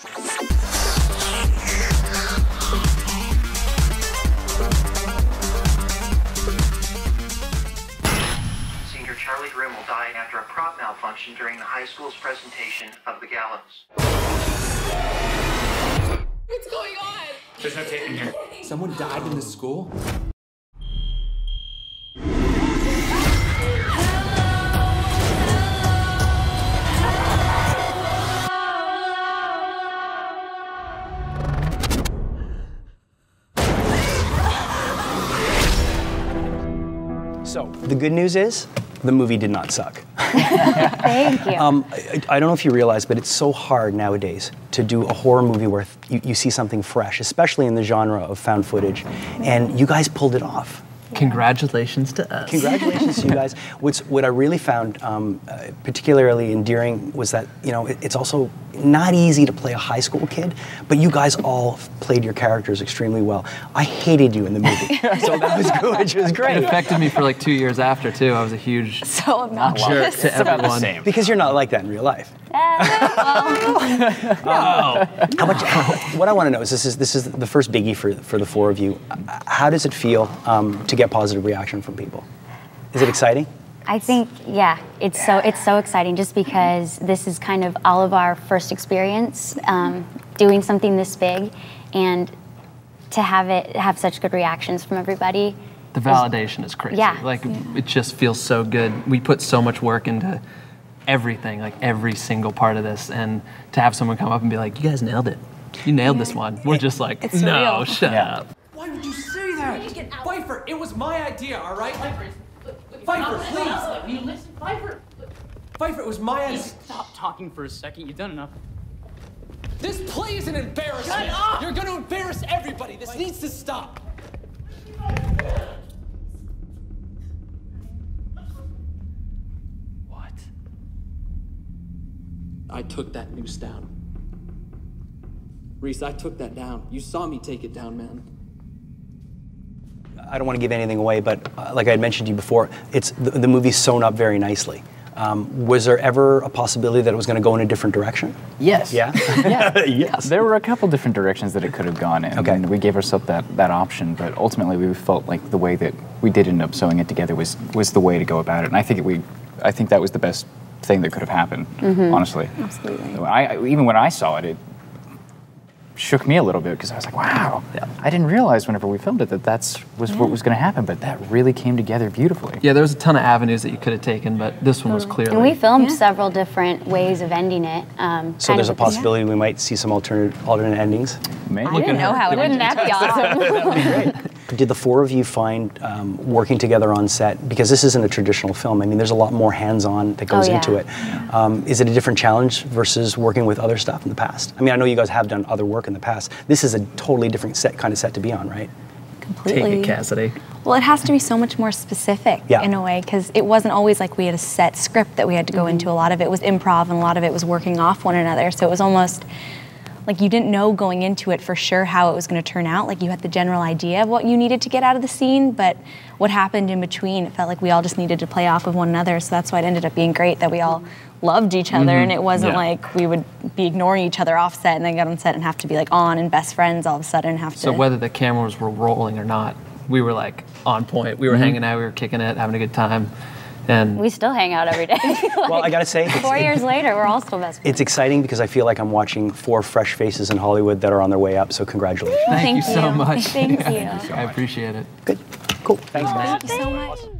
Senior Charlie Grimm will die after a prop malfunction during the high school's presentation of The Gallows. What's going on? There's no tape in here. Someone died in the school? So, the good news is the movie did not suck. Thank you. Um, I, I don't know if you realize, but it's so hard nowadays to do a horror movie where you, you see something fresh, especially in the genre of found footage. And you guys pulled it off. Congratulations to us. Congratulations to you guys. What's, what I really found um, uh, particularly endearing was that you know it, it's also not easy to play a high school kid, but you guys all played your characters extremely well. I hated you in the movie, so that was good. Which was great. It affected me for like two years after too. I was a huge so jerk obnoxious. to everyone. Because you're not like that in real life. How much, what I want to know is this is this is the first biggie for for the four of you. How does it feel um, to get positive reaction from people? Is it exciting? I think, yeah, it's so it's so exciting just because this is kind of all of our first experience um, doing something this big, and to have it have such good reactions from everybody. The validation is crazy. Yeah. Like it just feels so good. We put so much work into everything, like every single part of this, and to have someone come up and be like, "You guys nailed it. You nailed this one." We're just like, It's "No, surreal. shut Yeah. up." Why would you say that? Pfeifer, it was my idea, all right? Pfeifer, please. You listen, Piper. Pfeifer, it was my idea. Stop talking for a second. You've done enough. This play is an embarrassment. Shut up! You're going to embarrass everybody. This needs to stop. I took that noose down. Reese, I took that down. You saw me take it down, man. I don't want to give anything away, but uh, like I had mentioned to you before, it's the, the movie's sewn up very nicely. Um, was there ever a possibility that it was going to go in a different direction? Yes. Yeah. yes. There were a couple different directions that it could have gone in. Okay. And we gave ourselves that, that option, but ultimately we felt like the way that we did end up sewing it together was, was the way to go about it. And I think it, we, I think that was the best thing that could have happened, honestly. Absolutely. I, I- even when I saw it, it shook me a little bit because I was like, wow, I didn't realize whenever we filmed it that that's was what was going to happen, but that really came together beautifully. Yeah, there was a ton of avenues that you could have taken, but this one was clearly. And we filmed several different ways of ending it. Um, So kind there's a of- possibility we might see some alternate alternate endings. Maybe. I didn't know how. Wouldn't that be awesome? Did the four of you find um, working together on set because this isn't a traditional film? I mean, there's a lot more hands-on that goes Oh, yeah. into it. Um, is it a different challenge versus working with other stuff in the past? I mean, I know you guys have done other work in the past. This is a totally different set kind of set to be on, right? Take completely. it, Cassidy. Well, it has to be so much more specific Yeah. in a way because it wasn't always like we had a set script that we had to go into. A lot of it was improv and a lot of it was working off one another. So it was almost like you didn't know going into it for sure how it was going to turn out. Like you had the general idea of what you needed to get out of the scene, but what happened in between, it felt like we all just needed to play off of one another. So that's why it ended up being great that we all loved each other mm-hmm. and it wasn't Yeah. like we would be ignoring each other off set and then get on set and have to be like on and best friends all of a sudden have to. So whether the cameras were rolling or not, we were like on point. We were mm-hmm. hanging out, we were kicking it, having a good time, and we still hang out every day. Well, I gotta say, Four it- years later, we're all still best friends. it's exciting because I feel like I'm watching four fresh faces in Hollywood that are on their way up. So congratulations. thank, you so much. Thank you. I appreciate it. Good. Cool. Thanks, guys. Thank you so much.